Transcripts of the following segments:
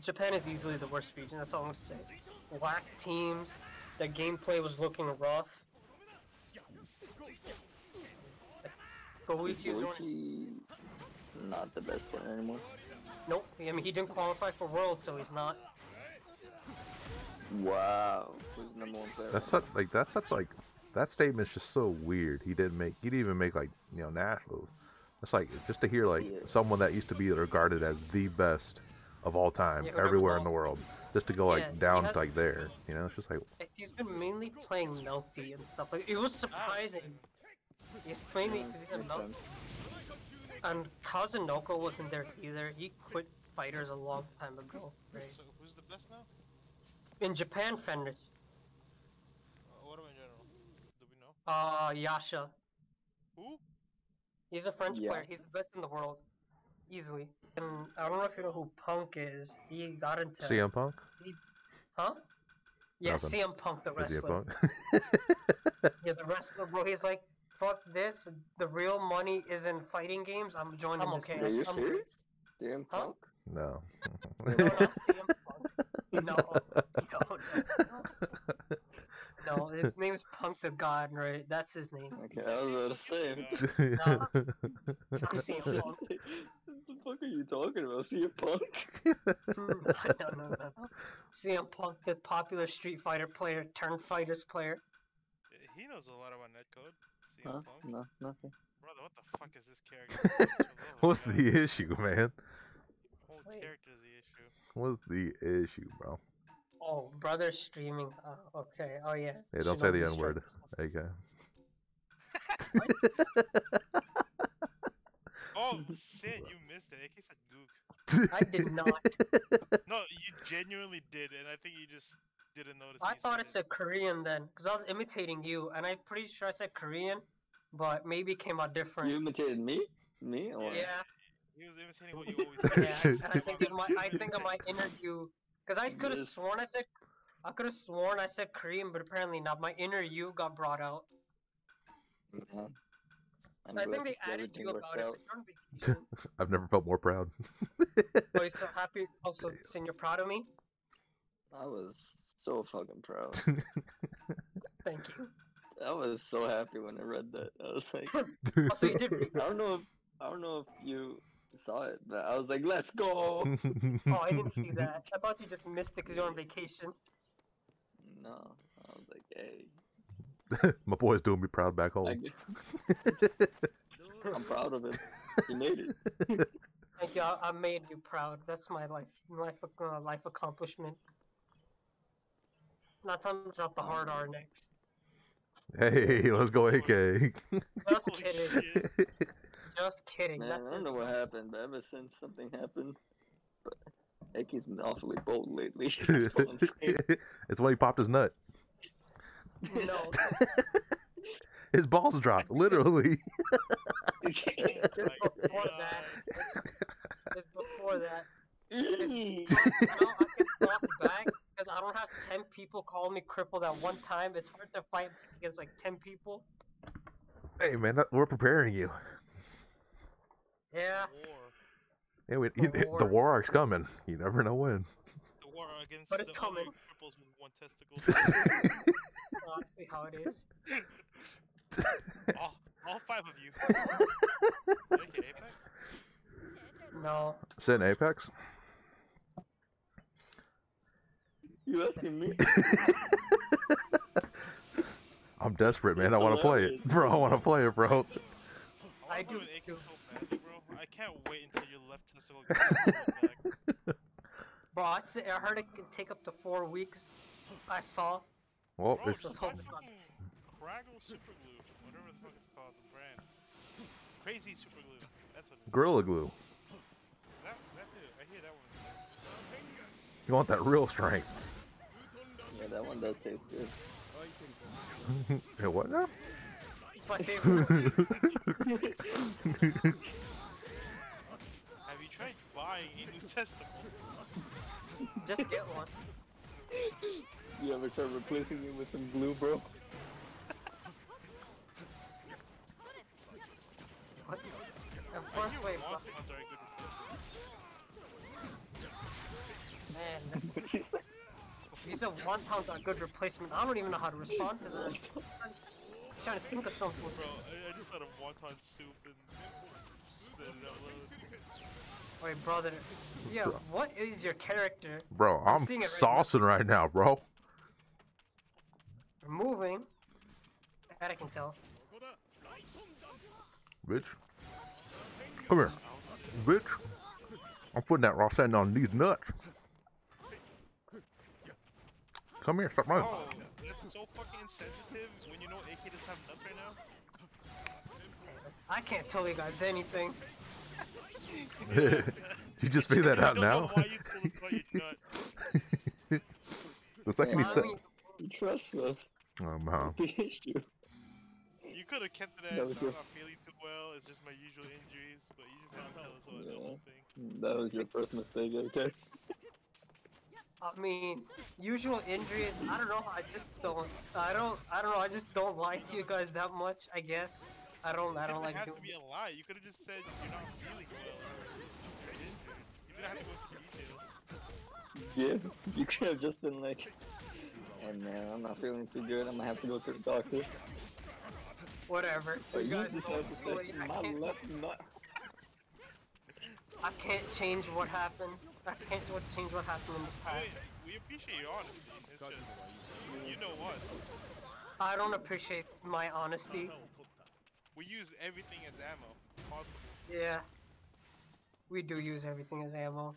Japan is easily the worst region. That's all I'm gonna say. Whack teams. The gameplay was looking rough. Goichi is only- Goichi, not the best player anymore. Nope. I mean, he didn't qualify for Worlds, so he's not. Wow, who's number one player? That's such like that's such like that statement's just so weird. He didn't make he didn't even make like you know nationals. It's like just to hear like Yeah. someone that used to be regarded as the best of all time Yeah, everywhere in the world, just to go like Yeah, down has- to like there. You know, it's just like He's been mainly playing Melty and stuff. Like it was surprising. He's mainly Yeah, because he's a makes Melty. sense. And Kazunoko wasn't there either. He quit fighters a long time ago. Right? So who's the best now? In Japan, Fenris. Uh, what about in general? Do we know? Uh, Yasha. Who? He's a French Yeah. player. He's the best in the world, easily. And I don't know if you know who Punk is. He got into. CM Punk. Huh? Yeah, Nothing. CM Punk, the Is he a wrestler. punk? Yeah, the wrestler, bro. He's like, fuck this. The real money is in fighting games. I'm joining I'm this okay. Are you I'm- serious? CM Huh? Punk? no. No, not CM Punk. No, no, no. No, his name's Punk the God, right? That's his name. Okay, I was about to say. Not CM Punk. what fuck are you talking about? CM Punk? no, no, no, no. CM Punk, the popular Street Fighter player turned fighters player. He knows a lot about netcode. CM Huh? Punk. No, nothing. Brother, what the fuck is this character? What's the issue, man? whole Wait. character's the issue. What's the issue, bro? Oh, brother streaming. Uh, okay. Oh yeah. Hey, don't say the N word. Strike. Okay. Oh shit, you missed it. AK said gook. I did not. No, you genuinely did, and I think you just didn't notice. I thought I it. said Korean then, because I was imitating you, and I'm pretty sure I said Korean, but maybe it came out different. You imitated me? Me? Or... Yeah, He was imitating what you always say. yeah. and I think in my, I think in my interview, because I could have Yes. sworn I said, I could have sworn I said Korean, but apparently not. My inner you got brought out. Yeah. I'm I think they to see added everything you worked about it. out. but you're on vacation. I've never felt more proud. Oh, you're so happy. Also, saying you're proud of me. I was so fucking proud. Thank you. I was so happy when I read that. I was like, Also, you did. I don't know if I don't know if you saw it, but I was like, let's go. Oh, I didn't see that. I thought you just missed it because you're on vacation. No, I was like, hey, My boy's doing me proud back home. I'm proud of him. He made it. Thank you. I, I made you proud. That's my life, life, uh, life accomplishment. Not time to drop the hard R next. Hey, let's go, AK. Just kidding. Just kidding. Man, That's I don't it. know what happened, but ever since something happened, but Aki's been awfully bold lately. That's all I'm saying. it's when he popped his nut. No, His balls dropped, literally. it's before that. It's before that. Mm. now I can walk back because I don't have ten people calling me crippled at one time. It's hard to fight against like ten people. hey, man, we're preparing you. Yeah, War. Hey, we, The you- the war. war arc's coming. You never know when. The against But it's the coming. other cripples with one testicle. Oh, honestly, how it is. all, all five of you. AK Apex? No, Sit in Apex. You asking me? I'm desperate, man. I want to play it, bro. I want to play it, bro. I wanna do play too. so badly, bro. I can't wait until your left testicle gets back. Bro, I heard it can take up to four weeks. I saw. Well, Bro, if, Let's hope it's not- Craggle Super Glue, whatever the fuck it's called, the brand. Crazy Super Glue. That's what. Gorilla Glue. That, that too. I hear that one. You want that real strength. yeah, that one does taste good. hey, what now? It's my favorite. Have you tried buying a new testicle? Just get one. You ever try replacing it with some glue, bro? What? Of I course, hear wait. Wonton but- ones are a good replacement. What did you say? You said wonton's a good replacement. I don't even know how to respond to that. I'm trying to think of something. Bro, I, I just had a wonton soup and said it out loud. Wait, brother. Yeah, what is your character? Bro, I'm I'm seeing it right now. saucing right now, bro. Moving. That I can tell. Bitch. Come here. Bitch. I'm putting that raw sand on these nuts. Come here, stop running. Oh, that's so fucking insensitive when you know AK doesn't have nuts right now. I can't tell you guys anything. You just figured that out now? why you told us about your nut. the second he said, mean, You trust us. oh, man. That's the issue. You could have kept it That as was I'm not feeling too well. It's just my usual injuries, but you just gotta tell us all Yeah. whole thing. That was your first mistake, I guess. I mean, usual injuries. I don't know. I just don't. I don't. I don't know. I just don't lie to you guys that much. I guess. I don't. I It don't didn't like have to be a lie. You could have just said you're not feeling well or you're injured. You didn't have to go into detail. Yeah, you could have just been like, hey man, I'm not feeling too good, I'm gonna have to go to the doctor. Whatever. But you you guys just don't have to say, my left nut. I can't change what happened. I can't what- change what happened in the past. mean, we appreciate your honesty. It's just, you know what? I don't appreciate my honesty. We use everything as ammo. Possible. Yeah. We do use everything as ammo.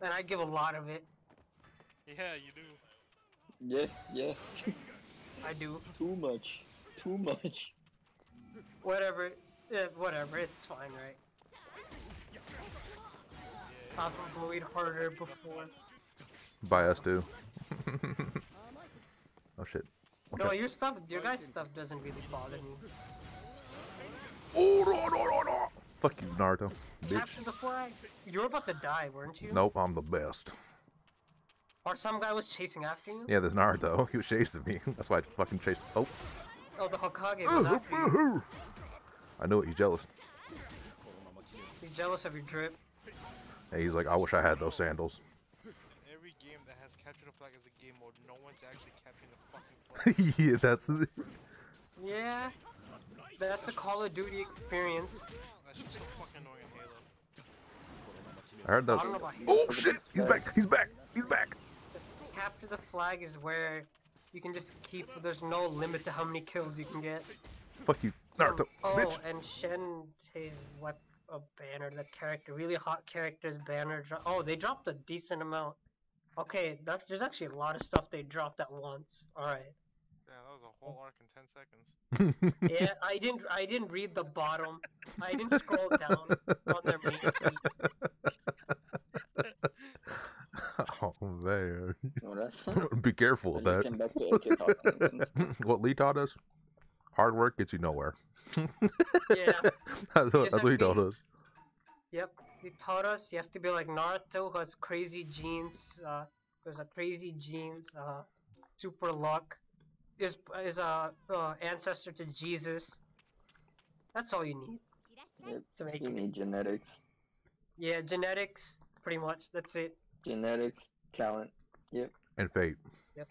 And I give a lot of it. Yeah, you do. Yeah, yeah, I do. too much. Too much. Whatever. Yeah, whatever. It's fine, right? I've been bullied harder before. By us, too. oh, shit. No, Okay. your stuff, your guys' stuff doesn't really bother me. Oh, no, no, no, no. Fuck you, Naruto. Bitch. Capture the flag. You were about to die, weren't you? Nope, I'm the best. Or some guy was chasing after you? Yeah, there's Naruto. He was chasing me. That's why I fucking chased. Oh. Oh, the Hokage uh, was after you. I knew it. He's jealous. He's jealous of your drip. And he's like, I wish I had those sandals. In every game that has capture the flag as a game mode, no one's actually capturing the fucking flag. yeah, that's it. Yeah. That's the Call of Duty experience. That's just so fucking annoying in Halo. I heard I that. don't know about you. Oh shit! He's back! He's back! He's back! Just capture the flag is where you can just keep. There's no limit to how many kills you can get. Fuck you, So- Naruto, oh, bitch! and Shen his wep a banner. The character, really hot characters banner. Oh, they dropped a decent amount. Okay, that, there's actually a lot of stuff they dropped at once. All right. Yeah, that was a whole arc in 10 seconds. Yeah, I didn't. I didn't read the bottom. I didn't scroll down on their main feed. oh man, be careful I with just that. came back to AK talking. what Lee taught us? Hard work gets you nowhere. Yeah. that's what, that's what he I taught us. Yep. He taught us you have to be like Naruto, who has crazy genes. Uh, who has a crazy genes. Uh, super luck. Is is a uh, ancestor to Jesus. That's all you need Yep, to make You need genetics. Yeah, genetics. Pretty much. That's it. Genetics, talent. Yep. And fate. Yep.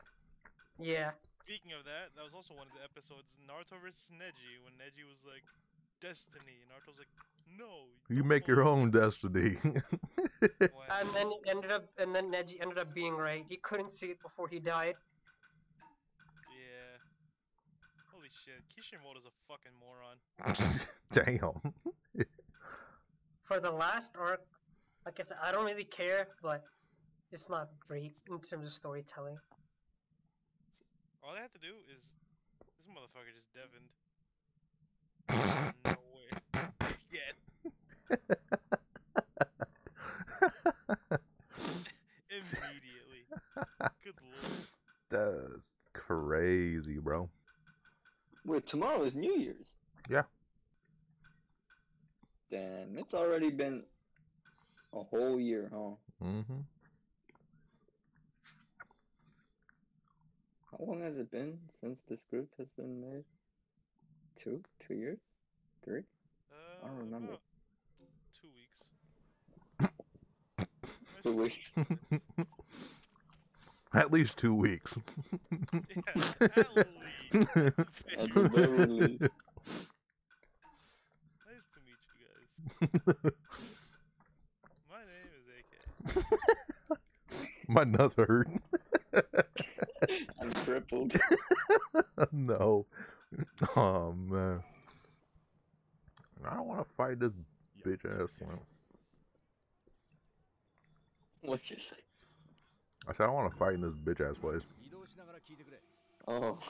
Yeah. Speaking of that, that was also one of the episodes Naruto versus Neji when Neji was like, Destiny. And Naruto's like, no. You don't make your own destiny. And then it ended up, and then Neji ended up being right. He couldn't see it before he died. Yeah. Holy shit. Kishimoto's a fucking moron. Damn. For the last arc, like I said, I don't really care, but it's not great in terms of storytelling. All they have to do is. This motherfucker just deafened. no Immediately. Good lord. That's crazy, bro. Wait, tomorrow is New Year's. Yeah. Damn, it's already been a whole year, huh? Mm-hmm. How long has it been since this group has been made? Two? Two years? Three? Uh, don't remember. about Two weeks. At least two weeks. Yeah, at least. At the very least. Nice to meet you guys. My name is AK. My nuts hurt. I'm crippled. no. Oh man. I don't want to fight this bitch ass slim. What'd you say? I said I want to fight in this bitch ass place. Oh.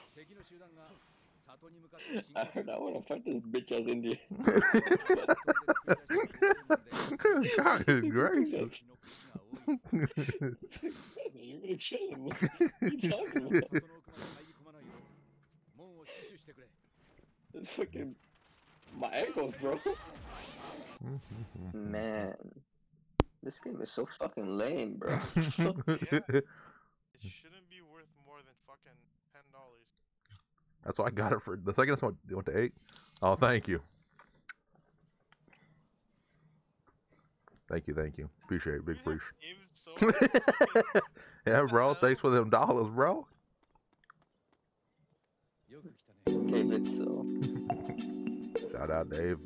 I heard I want to fight this bitch ass Indian. God is gracious. You're gonna kill him. What are you talking about? Fucking my ankles, bro. Man. This game is so fucking lame, bro. yeah, it shouldn't be worth more than fucking ten dollars. That's why I got it for the second one. you went to eight. Oh, thank you. Thank you, thank you. Appreciate it, big appreciate. So yeah, bro. Thanks for them dollars, bro. Gave so. Shout out Dave